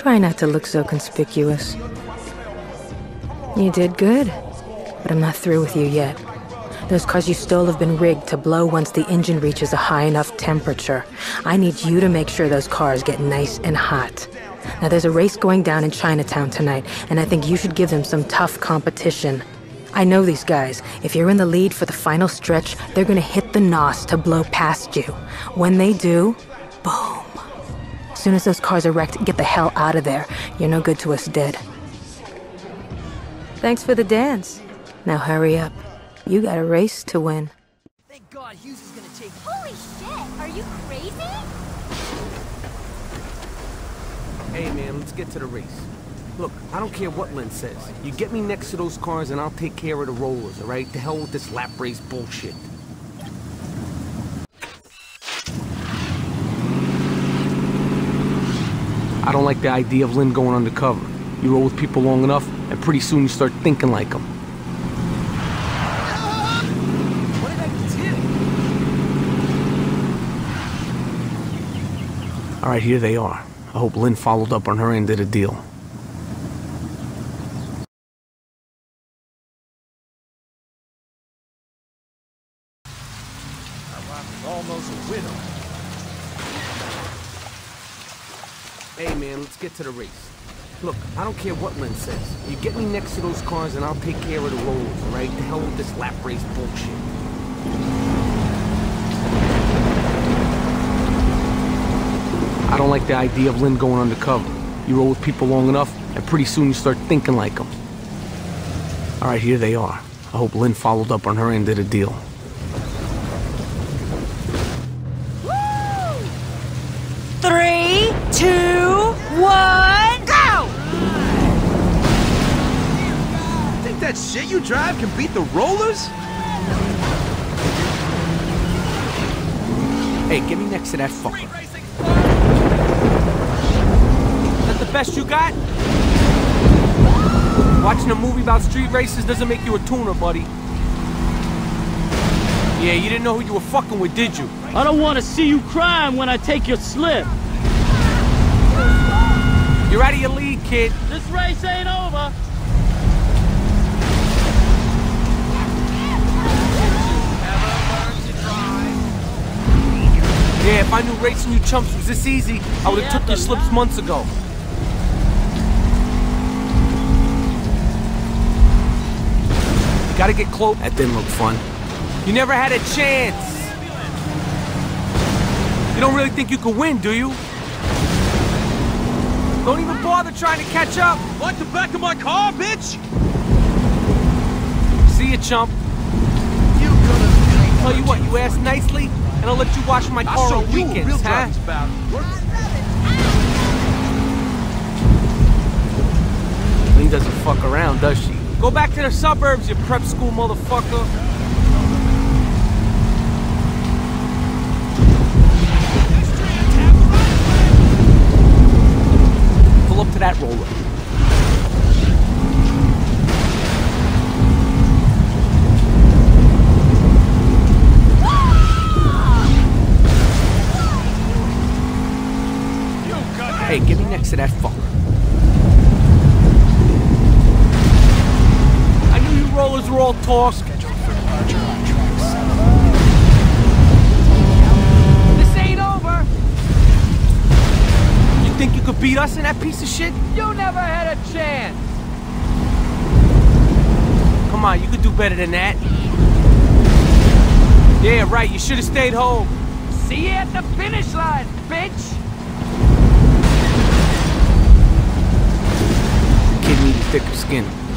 Try not to look so conspicuous. You did good, but I'm not through with you yet. Those cars you stole have been rigged to blow once the engine reaches a high enough temperature. I need you to make sure those cars get nice and hot. Now, there's a race going down in Chinatown tonight, and I think you should give them some tough competition. I know these guys. If you're in the lead for the final stretch, they're gonna hit the NOS to blow past you. When they do, boom. As soon as those cars are wrecked, get the hell out of there. You're no good to us dead. Thanks for the dance. Now hurry up. You got a race to win. Thank God Hughes is gonna take. Holy shit! Are you crazy? Hey man, let's get to the race. Look, I don't care what Lin says. You get me next to those cars and I'll take care of the rollers, alright? To hell with this lap race bullshit. I don't like the idea of Lin going undercover. You roll with people long enough, and pretty soon you start thinking like them. Do? Alright, here they are. I hope Lin followed up on her end of the deal. Almost a widow. Hey man, let's get to the race. Look, I don't care what Lin says. You get me next to those cars and I'll take care of the rollers, alright? To hell with this lap race bullshit. I don't like the idea of Lin going undercover. You roll with people long enough, and pretty soon you start thinking like them. Alright, here they are. I hope Lin followed up on her end of the deal. That shit you drive can beat the rollers? Hey, get me next to that fucker. Is that the best you got? Watching a movie about street races doesn't make you a tuner, buddy. Yeah, you didn't know who you were fucking with, did you? I don't want to see you crying when I take your slip. You're out of your league, kid. This race ain't over. If I knew racing you chumps was this easy, I would have took your slips months ago. You gotta get close. That didn't look fun. You never had a chance. You don't really think you could win, do you? Don't even bother trying to catch up. Like the back of my car, bitch? See ya, chump. You gonna Tell you what, you asked nicely, and I'll let you wash my car on weekends, huh? Lee doesn't fuck around, does she? Go back to the suburbs, you prep school motherfucker. Pull up to that roller. To that fucker. I knew you rollers were all talk. This ain't over. You think you could beat us in that piece of shit? You never had a chance! Come on, you could do better than that. Yeah, right, you should have stayed home. See you at the finish line, bitch! Skin.